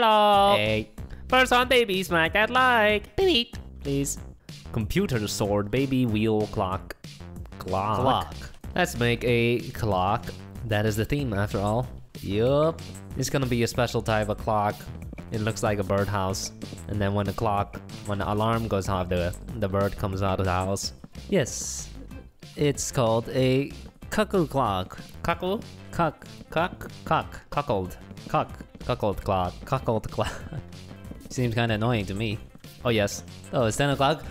Hello. Hey, First on baby, smack that like. Baby. please. Computer sword, baby, wheel, clock. Clock. Clock. Let's make a clock. That is the theme, after all. Yup. It's gonna be a special type of clock. It looks like a birdhouse. And then when the clock, when the alarm goes off, the, the bird comes out of the house. Yes. It's called a cuckoo clock. Cuckoo. Cuck. Cuck. Cuck. Cuckold. Cuck. Cuckold clock. Cuckold clock. Seems kind of annoying to me. Oh, yes. Oh, it's 10 o'clock.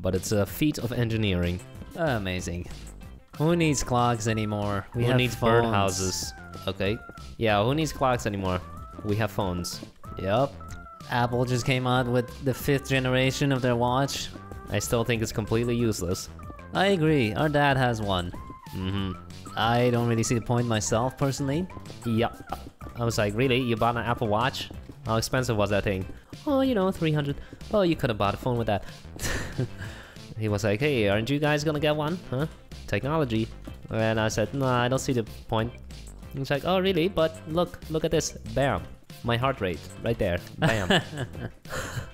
But it's a feat of engineering. Amazing. Who needs clocks anymore? We Who needs phones. birdhouses? Okay. Yeah, who needs clocks anymore? We have phones. Yep. Apple just came out with the fifth generation of their watch. I still think it's completely useless. I agree. Our dad has one. Mm-hmm. I don't really see the point myself, personally. Yup. I was like, really? You bought an Apple Watch? How expensive was that thing? Oh, you know, 300. Oh, you could have bought a phone with that. he was like, hey, aren't you guys gonna get one? Huh? Technology. And I said, no, I don't see the point. He's like, oh, really? But look, look at this. Bam. My heart rate, right there. Bam.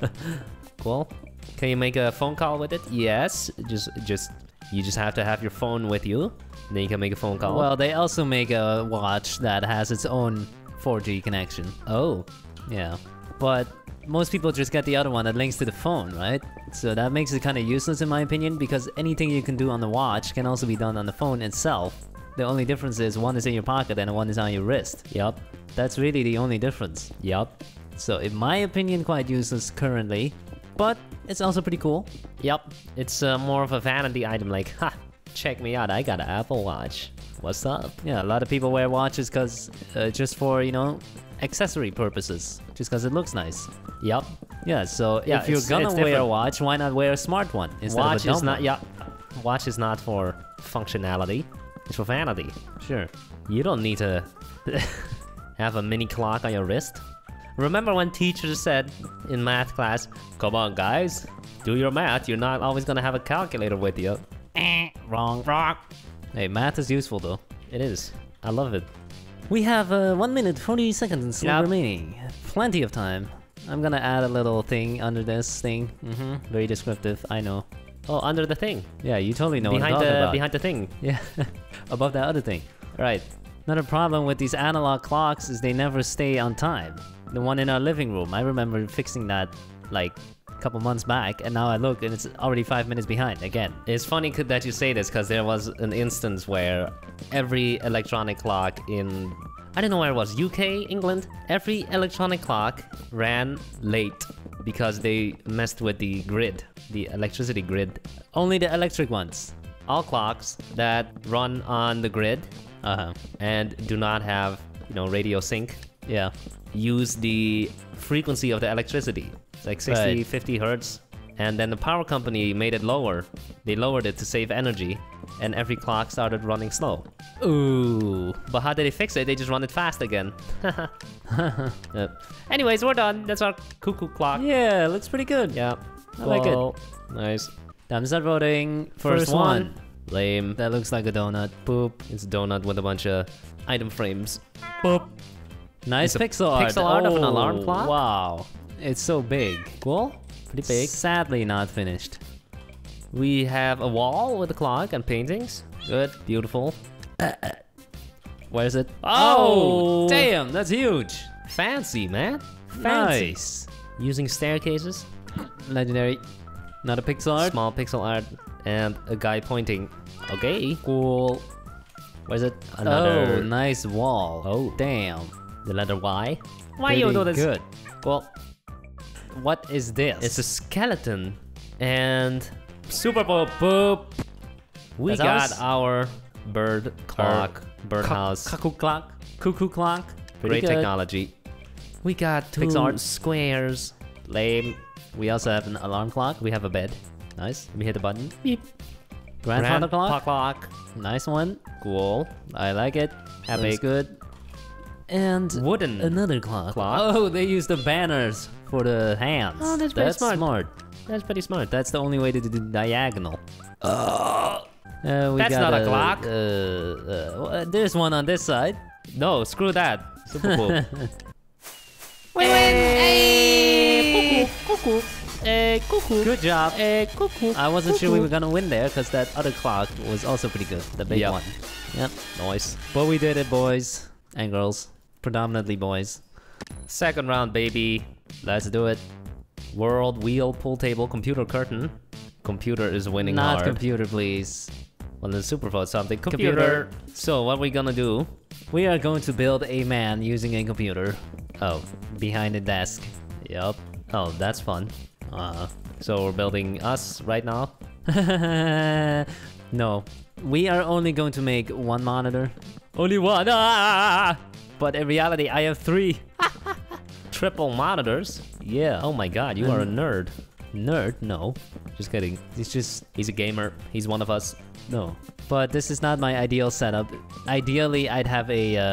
cool. Can you make a phone call with it? Yes. Just, just, you just have to have your phone with you. Then you can make a phone call. Well, they also make a watch that has its own 4G connection. oh, Yeah. But most people just get the other one that links to the phone, right? So that makes it kind of useless in my opinion because anything you can do on the watch can also be done on the phone itself. The only difference is one is in your pocket and one is on your wrist. yup, That's really the only difference. yup, So in my opinion, quite useless currently, but it's also pretty cool. yup. It's uh, more of a vanity item. Like, ha, check me out. I got an Apple Watch. What's up? Yeah, a lot of people wear watches because uh, just for you know accessory purposes, just because it looks nice. Yup. Yeah, so Yeah, if you're gonna wear a watch, why not wear a smart one instead Watch of a dumb is not. one? Yeah. Watch is not for functionality. It's for vanity. Sure. You don't need to have a mini clock on your wrist. Remember when teachers said in math class, "Come on, guys, do your math. You're not always gonna have a calculator with you." Eh, wrong. Wrong. Hey, math is useful though. It is. I love it. We have uh, one minute forty seconds Yep. remaining. Plenty of time. I'm gonna add a little thing under this thing. Mm-hmm. Very descriptive. I know. Oh, under the thing, Yeah, you totally know behind what I'm talking the about. behind the thing. Yeah, above that other thing. Right. Another problem with these analog clocks is they never stay on time. The one in our living room, I remember fixing that like a couple months back, and now I look and it's already five minutes behind again. It's funny that you say this because there was an instance where every electronic clock in I don't know where it was UK England every electronic clock ran late because they messed with the grid the electricity grid Only the electric ones. all clocks that run on the grid Uh huh. and do not have you know radio sync Yeah. Use the frequency of the electricity It's like 60 Right. 50 hertz and then the power company made it lower they lowered it to save energy and every clock started running slow Ooh. but how did they fix it they just run it fast again Yeah. anyways we're done that's our cuckoo clock Yeah, looks pretty good. yeah I like it. Nice Time up voting. first, First, one. lame That looks like a donut. Boop. it's a donut with a bunch of item frames Boop. Nice pixel art. pixel art of an alarm Oh, clock? Wow. It's so big. cool pretty big Sadly not finished. We have a wall with a clock and paintings. Good, beautiful. Where's it? Oh! oh! damn, that's huge. Fancy, man. Fancy. Nice. Using staircases, Legendary. Not a pixel art. small pixel art, and a guy pointing. Okay, Cool. where's it? Another. Oh, Another. nice wall. Oh. damn. The letter Y. Why Pretty you do this? Good. Well, What is this? it's a skeleton, and Super Bowl boop. We That's got ours? our bird clock, birdhouse. cuckoo clock. Cuckoo clock. Pretty Great good. technology. We got two Pixel art. squares. Lame. We also have an alarm clock. We have a bed. Nice. Let me hit the button. Beep. Grandfather clock. clock. Nice one. Cool. I like it. Epic. Looks good. And Wooden. another clock. Clock. Oh, they use the banners for the hands. Oh, that's very smart. smart. That's pretty smart. That's the only way to do diagonal. Uh, we That's got not a clock. Uh, uh, well, there's one on this side. No, screw that. Super cool. We win! Hey! cuckoo. Eh, cuckoo. Good job. Eh, cuckoo. I wasn't sure we were gonna win there because that other clock was also pretty good. The big Yep. one. Yep. Nice. But we did it, boys and girls. Predominantly boys. Second round, baby. Let's do it. World wheel pool table computer curtain. Computer is winning Not hard. computer, please. well, the super vote something. Computer. Computer. So what we gonna do? We are going to build a man using a computer. Oh, behind a desk. Yup. Oh, that's fun. Uh, So we're building us right now. no, we are only going to make one monitor. Only one. Ah! But in reality, I have three. Triple monitors. Yeah. Oh my god, you are a nerd. nerd? No. Just kidding. He's just He's a gamer. He's one of us. no. But this is not my ideal setup. Ideally, I'd have a uh,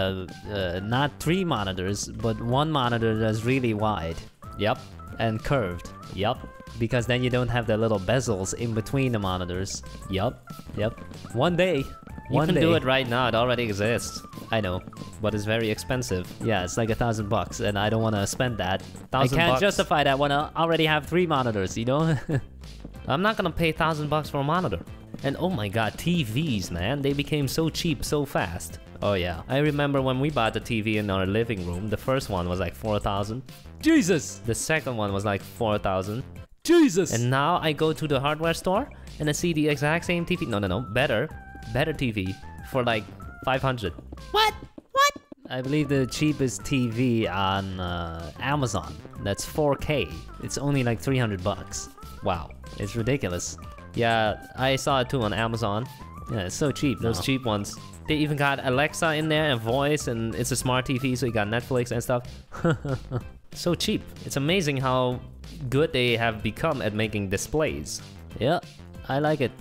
uh, not three monitors, but one monitor that's really wide Yep. and curved. Yep. Because then you don't have the little bezels in between the monitors. Yep. Yep. One day. You one can day. do it right now. It already exists, I know. but it's very expensive. Yeah, it's like a thousand bucks, and I don't want to spend that. I can't bucks. justify that when I already have three monitors, you know? I'm not gonna pay thousand bucks for a monitor. And oh my god, TVs, man, they became so cheap so fast. oh yeah. I remember when we bought the TV in our living room. The first one was like four thousand. Jesus! The second one was like four thousand. Jesus! And now I go to the hardware store and I see the exact same TV. No, no, no, better, better TV for like 500. what? What? I believe the cheapest TV on uh, Amazon. That's 4K. It's only like 300 bucks. Wow. It's ridiculous. Yeah, I saw it too on Amazon. Yeah, it's so cheap. Those now. cheap ones. They even got Alexa in there and voice, and it's a smart TV, so you got Netflix and stuff. so cheap. It's amazing how good they have become at making displays. Yeah, I like it.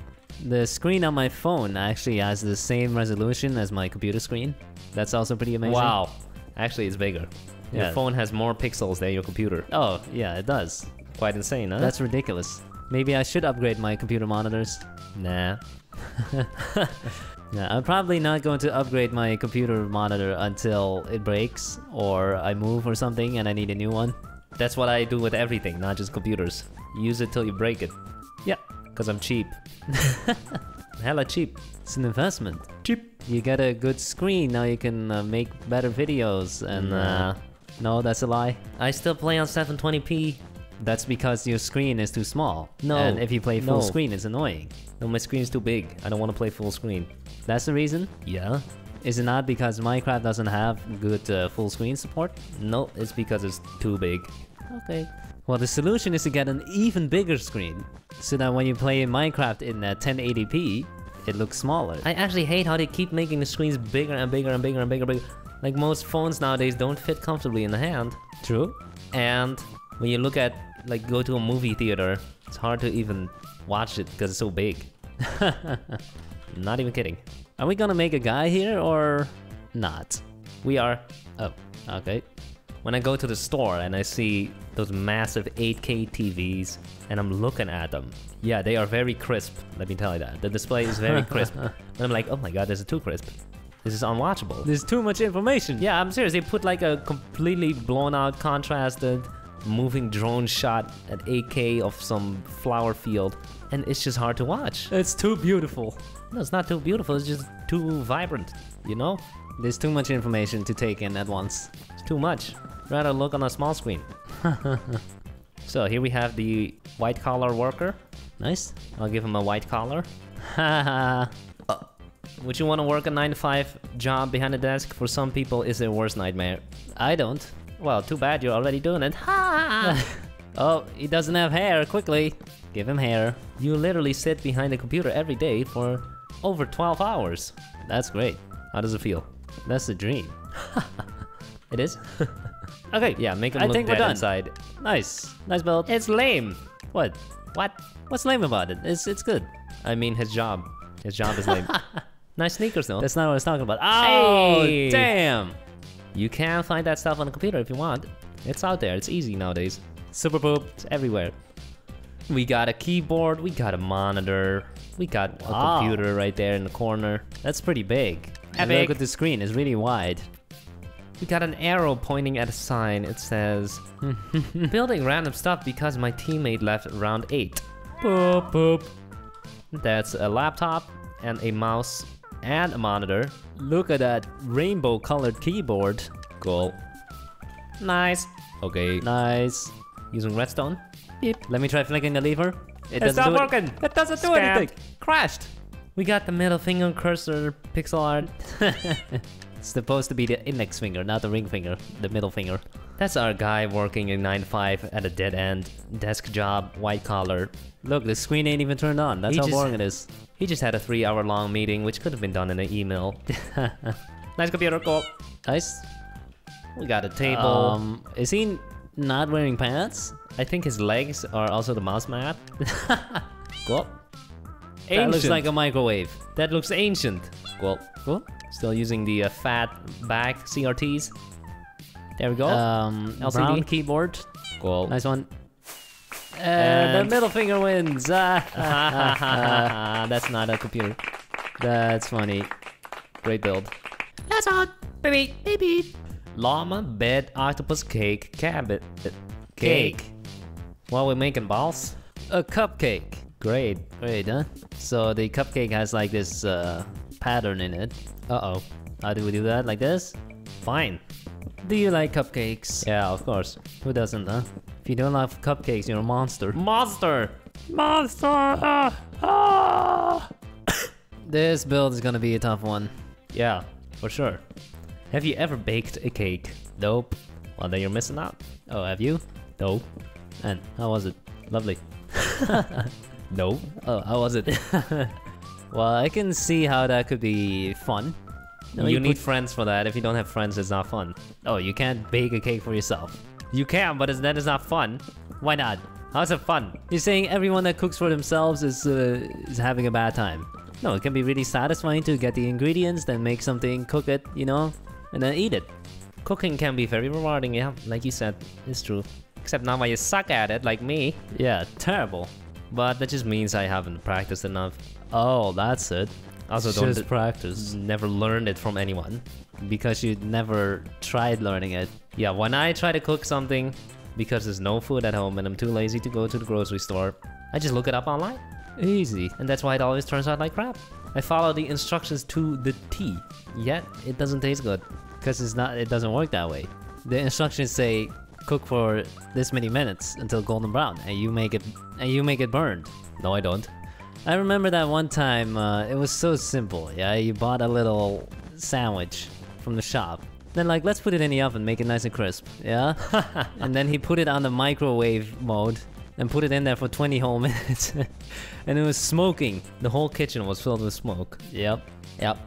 The screen on my phone actually has the same resolution as my computer screen. That's also pretty amazing. Wow. Actually, it's bigger. Your phone has more pixels than your computer. Oh, yeah, it does. Quite insane, huh? That's ridiculous. Maybe I should upgrade my computer monitors. nah. Yeah, I'm probably not going to upgrade my computer monitor until it breaks or I move or something and I need a new one. That's what I do with everything, not just computers. Use it till you break it. Yeah, Cause I'm cheap. Hella cheap. it's an investment. Cheap. You get a good screen, now you can uh, make better videos and uh, no, that's a lie. I still play on 720p. That's because your screen is too small. No, And if you play full no. screen, it's annoying. No, my screen is too big. I don't want to play full screen. That's the reason? Yeah? Is it not because Minecraft doesn't have good uh, full screen support? No, it's because it's too big. Okay. Well, the solution is to get an even bigger screen, so that when you play Minecraft in uh, 1080p, it looks smaller. I actually hate how they keep making the screens bigger and bigger and bigger and bigger. bigger. Like most phones nowadays don't fit comfortably in the hand. True. And when you look at, like, go to a movie theater, it's hard to even watch it because it's so big. Not even kidding. Are we gonna make a guy here or not? We are. Oh, okay. When I go to the store and I see those massive 8K TVs and I'm looking at them, yeah, they are very crisp. Let me tell you that. The display is very crisp. and I'm like, oh my god, this is too crisp. This is unwatchable. There's too much information. Yeah, I'm serious. They put like a completely blown out, contrasted, moving drone shot at 8K of some flower field, and it's just hard to watch. It's too beautiful. No, it's not too beautiful. It's just too vibrant. You know, There's too much information to take in at once. It's too much. Rather look on a small screen. so here we have the white collar worker. Nice. I'll give him a white collar. Haha. Uh, would you want to work a 9 to 5 job behind a desk? For some people, is their worst nightmare. I don't. Well, too bad you're already doing it. Ha! Oh, he doesn't have hair. Quickly. Give him hair. You literally sit behind a computer every day for over 12 hours. That's great. How does it feel? That's a dream. It is? Okay. yeah, make him I look think we're dead done. inside. Nice. Nice build. It's lame. What? What? What's lame about it? It's it's good. I mean, his job. His job is lame. nice sneakers, though. That's not what I was talking about. Oh, Hey! damn. You can find that stuff on the computer if you want. It's out there. It's easy nowadays. Super poop. It's everywhere. We got a keyboard. We got a monitor. We got a computer right there in the corner. That's pretty big. And Epic. look at the screen, it's really wide. We got an arrow pointing at a sign. It says, building random stuff because my teammate left round 8. Boop, boop. That's a laptop and a mouse and a monitor. Look at that rainbow colored keyboard. Cool. Nice. Okay, Nice. using redstone. Let me try flicking the lever. It It's doesn't not do it- It doesn't do anything. Crashed. We got the middle finger cursor pixel art. It's supposed to be the index finger, not the ring finger, the middle finger. That's our guy working in 9 to 5 at a dead end. Desk job, white collar. Look, the screen ain't even turned on. That's He how just- boring it is. He just had a 3 hour long meeting, which could have been done in an email. nice computer, cool. Nice. We got a table. Um, is he not wearing pants? I think his legs are also the mouse mat. cool. That looks like a microwave. That looks ancient. Cool. Cool. Still using the uh, fat back CRTs. There we go. Um, LCD. brown keyboard. cool. Nice one. And, And- the middle finger wins. Ah, That's not a computer. That's funny. Great build. That's all. Baby, baby. Llama, bed, octopus, cake, cabbage, cake. While we're making balls. A cupcake. Great. Great, huh? So the cupcake has like this uh, pattern in it. Uh oh. How do we do that? Like this? Fine. Do you like cupcakes? Yeah, of course. Who doesn't, huh? If you don't love cupcakes, you're a monster. Monster. Monster! Ah, ah. this build is gonna be a tough one. Yeah, for sure. Have you ever baked a cake? Nope. Well, then you're missing out. Oh, have you? Nope. And how was it? Lovely. nope. Oh, how was it? well, I can see how that could be fun. No, you you need friends for that. If you don't have friends, it's not fun. Oh, you can't bake a cake for yourself. You can, but it's, that is not fun. Why not? How's it fun? You're saying everyone that cooks for themselves is uh, is having a bad time. No, it can be really satisfying to get the ingredients, then make something, cook it, you know, and then eat it. Cooking can be very rewarding, yeah. Like you said, it's true. Except now when you suck at it, like me. Yeah, terrible. But that just means I haven't practiced enough. Oh, that's it. Also, don't just practice never learned it from anyone. because you never tried learning it. Yeah, when I try to cook something, because there's no food at home and I'm too lazy to go to the grocery store, I just look it up online. Easy. And that's why it always turns out like crap. I follow the instructions to the T, yet it doesn't taste good. Because it's not. It doesn't work that way. The instructions say cook for this many minutes until golden brown, and you make it and you make it burned. No, I don't. I remember that one time. Uh, it was so simple. Yeah, you bought a little sandwich from the shop. Then like, let's put it in the oven, make it nice and crisp. Yeah. and then he put it on the microwave mode and put it in there for 20 whole minutes, and it was smoking. The whole kitchen was filled with smoke. Yep. Yep.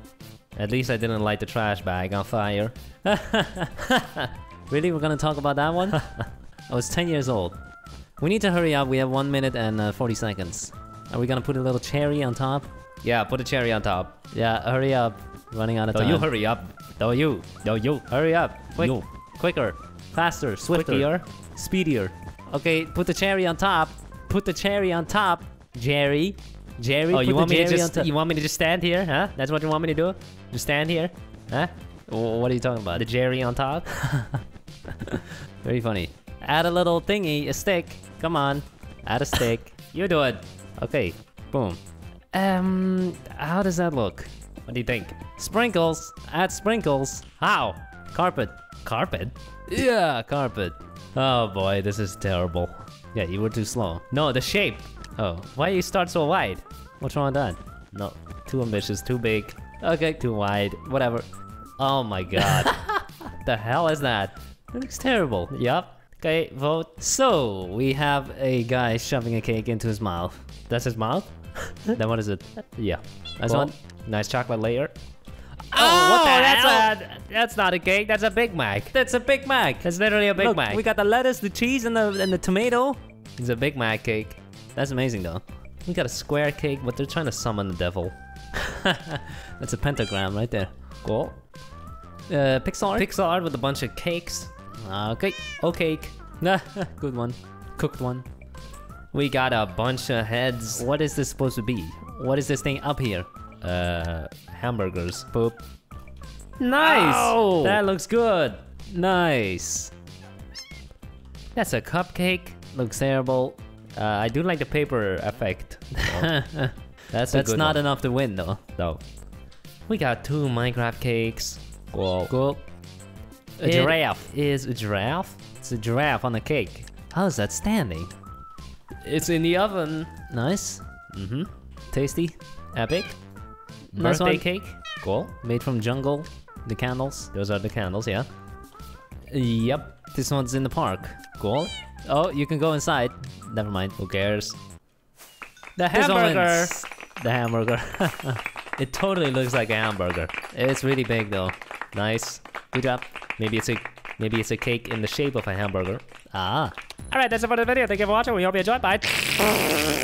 At least I didn't light the trash bag on fire. Really? We're gonna talk about that one? I was 10 years old. We need to hurry up. We have 1 minute and uh, 40 seconds. Are we gonna put a little cherry on top? Yeah, put a cherry on top. Yeah, hurry up. Running out of No, time. you hurry up. No, you. No, you. Hurry up. Quick. You. Quicker. Faster. Swifter. Quickier. Speedier. Okay, put the cherry on top. Put the cherry on top. Jerry. Jerry, Oh, you want me to just top. you want me to just stand here, huh? That's what you want me to do? Just stand here, huh? What are you talking about? The Jerry on top. Very funny. Add a little thingy, a stick. Come on. Add a stick. You do it. Okay. Boom. Um, how does that look? What do you think? Sprinkles. Add sprinkles. How? Carpet. Carpet? Yeah, carpet. Oh boy, this is terrible. Yeah, you were too slow. No, the shape. Oh, Why you start so wide? what's wrong with that? No, too ambitious, too big, Okay, too wide. whatever. Oh my god. the hell is that? It looks terrible. Yup. Okay, vote. So, we have a guy shoving a cake into his mouth. That's his mouth? then what is it? Yeah. That's Well, one? Nice chocolate layer. Oh, what the that's hell? A, that's not a cake, that's a Big Mac. That's a Big Mac. That's literally a Big Look, Mac. we got the lettuce, the cheese, and the and the tomato. It's a Big Mac cake. That's amazing, though. We got a square cake, but they're trying to summon the devil. That's a pentagram right there. Cool. Uh, pixel art. Pixel art with a bunch of cakes. Okay. Oh, cake. Good one. Cooked one. We got a bunch of heads. What is this supposed to be? What is this thing up here? Uh, hamburgers. Boop. Nice. Ow! That looks good. Nice. That's a cupcake. Looks terrible. Uh, I do like the paper effect. though. That's a That's not one, enough to win though. though. We got two Minecraft cakes. Whoa. Cool. A It giraffe. Is a giraffe? It's a giraffe on a cake. How is that standing? It's in the oven. Nice. Mm-hmm. Tasty. Epic. Nice Birthday one. cake. Cool. Made from jungle. The candles. Those are the candles, yeah. Yep. This one's in the park. Cool. Oh, you can go inside. Never mind. Who cares? The hamburger. The hamburger. It totally looks like a hamburger. it's really big though. Nice. Good job. Maybe it's a maybe it's a cake in the shape of a hamburger. Ah. Alright, that's it for the video. Thank you for watching. We hope you enjoyed. Bye.